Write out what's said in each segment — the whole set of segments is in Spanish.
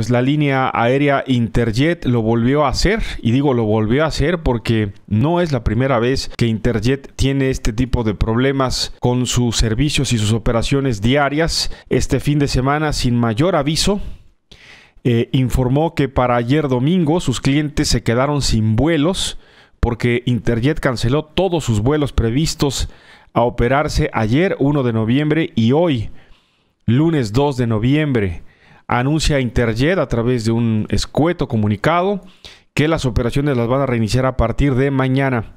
pues la línea aérea Interjet lo volvió a hacer. Y digo lo volvió a hacer porque no es la primera vez que Interjet tiene este tipo de problemas con sus servicios y sus operaciones diarias. Este fin de semana, sin mayor aviso, eh, informó que para ayer domingo sus clientes se quedaron sin vuelos porque Interjet canceló todos sus vuelos previstos a operarse ayer 1 de noviembre y hoy, lunes 2 de noviembre anuncia Interjet a través de un escueto comunicado que las operaciones las van a reiniciar a partir de mañana.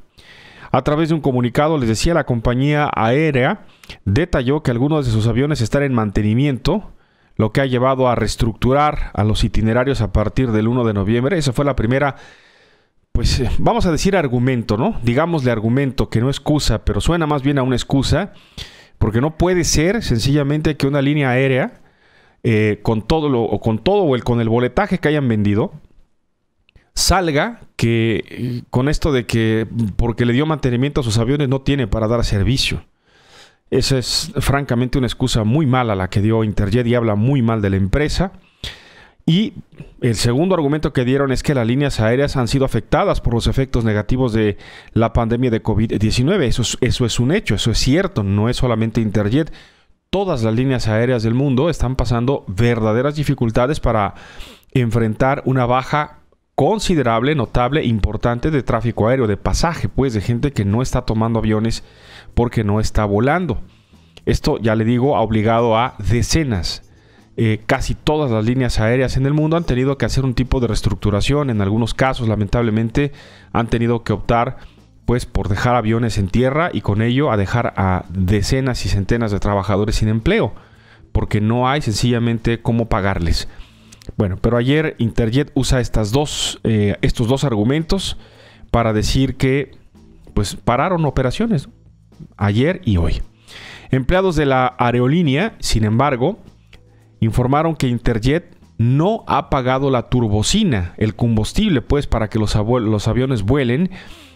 A través de un comunicado les decía la compañía aérea detalló que algunos de sus aviones están en mantenimiento, lo que ha llevado a reestructurar a los itinerarios a partir del 1 de noviembre. Esa fue la primera, pues eh, vamos a decir argumento, ¿no? Digámosle argumento, que no excusa, pero suena más bien a una excusa, porque no puede ser sencillamente que una línea aérea eh, con todo lo, o con todo o el, con el boletaje que hayan vendido, salga que eh, con esto de que porque le dio mantenimiento a sus aviones no tiene para dar servicio. Esa es francamente una excusa muy mala la que dio Interjet y habla muy mal de la empresa. Y el segundo argumento que dieron es que las líneas aéreas han sido afectadas por los efectos negativos de la pandemia de COVID-19. Eso eso es un hecho, eso es cierto, no es solamente Interjet todas las líneas aéreas del mundo están pasando verdaderas dificultades para enfrentar una baja considerable, notable, importante de tráfico aéreo, de pasaje, pues de gente que no está tomando aviones porque no está volando. Esto, ya le digo, ha obligado a decenas, eh, casi todas las líneas aéreas en el mundo han tenido que hacer un tipo de reestructuración. En algunos casos, lamentablemente, han tenido que optar pues por dejar aviones en tierra y con ello a dejar a decenas y centenas de trabajadores sin empleo, porque no hay sencillamente cómo pagarles. Bueno, pero ayer Interjet usa estas dos, eh, estos dos argumentos para decir que pues pararon operaciones ayer y hoy. Empleados de la aerolínea, sin embargo, informaron que Interjet no ha pagado la turbocina, el combustible, pues para que los, los aviones vuelen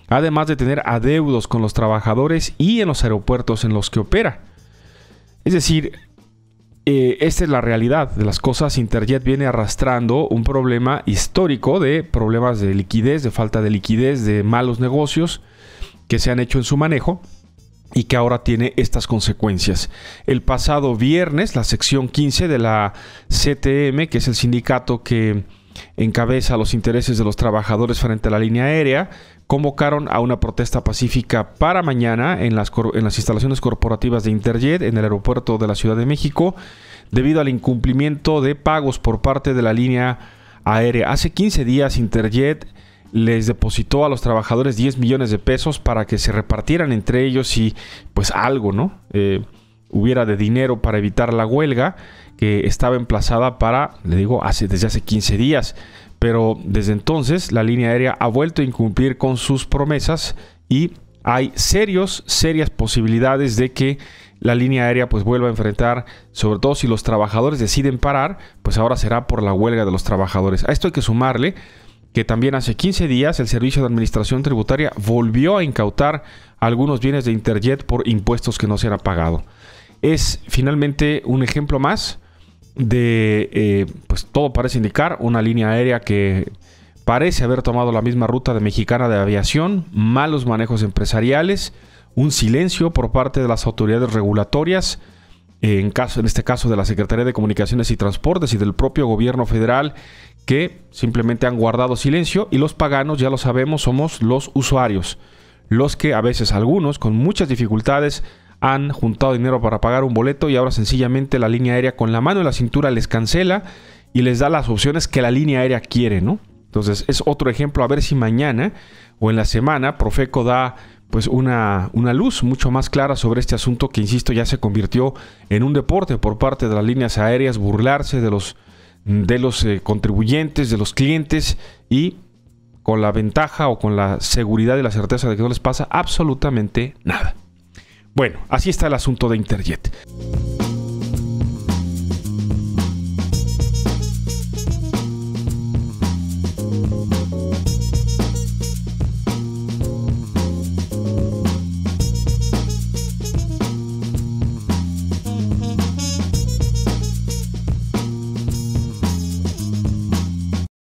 además de tener adeudos con los trabajadores y en los aeropuertos en los que opera. Es decir, eh, esta es la realidad de las cosas. Interjet viene arrastrando un problema histórico de problemas de liquidez, de falta de liquidez, de malos negocios que se han hecho en su manejo y que ahora tiene estas consecuencias. El pasado viernes, la sección 15 de la CTM, que es el sindicato que encabeza los intereses de los trabajadores frente a la línea aérea, convocaron a una protesta pacífica para mañana en las, instalaciones corporativas de Interjet en el aeropuerto de la Ciudad de México debido al incumplimiento de pagos por parte de la línea aérea. Hace 15 días Interjet les depositó a los trabajadores 10 millones de pesos para que se repartieran entre ellos y pues algo, ¿no? Eh, hubiera de dinero para evitar la huelga que estaba emplazada para, le digo, hace, desde hace 15 días pero desde entonces la línea aérea ha vuelto a incumplir con sus promesas y hay serios, serias posibilidades de que la línea aérea pues vuelva a enfrentar, sobre todo si los trabajadores deciden parar, pues ahora será por la huelga de los trabajadores. A esto hay que sumarle que también hace 15 días el Servicio de Administración Tributaria volvió a incautar algunos bienes de Interjet por impuestos que no se han pagado. Es finalmente un ejemplo más de, eh, pues todo parece indicar, una línea aérea que parece haber tomado la misma ruta de Mexicana de Aviación, malos manejos empresariales, un silencio por parte de las autoridades regulatorias, en, caso, en este caso de la Secretaría de Comunicaciones y Transportes y del propio gobierno federal, que simplemente han guardado silencio y los paganos, ya lo sabemos, somos los usuarios, los que a veces algunos con muchas dificultades han juntado dinero para pagar un boleto y ahora sencillamente la línea aérea con la mano en la cintura les cancela y les da las opciones que la línea aérea quiere, ¿no? Entonces es otro ejemplo a ver si mañana o en la semana Profeco da pues una, una, luz mucho más clara sobre este asunto que, insisto, ya se convirtió en un deporte por parte de las líneas aéreas, burlarse de los, de los eh, contribuyentes, de los clientes y con la ventaja o con la seguridad y la certeza de que no les pasa absolutamente nada. Bueno, así está el asunto de Interjet.